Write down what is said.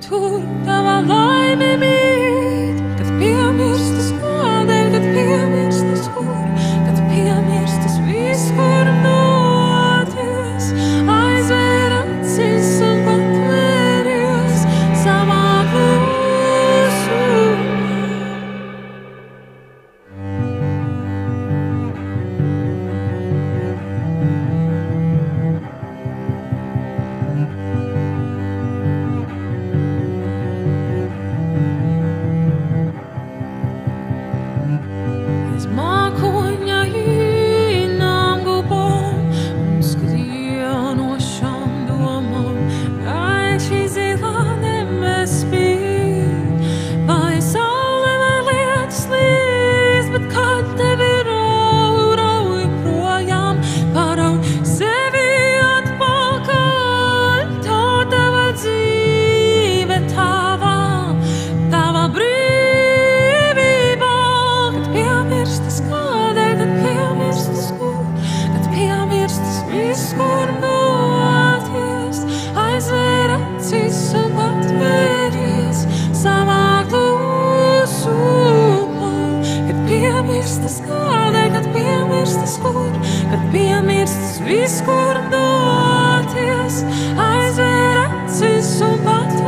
تو دماغم aizver acis un atveries savā klusumā. Kad piemirstas kādē, kad piemirstas kur, kad piemirstas viskur doties, aizver acis un atveries.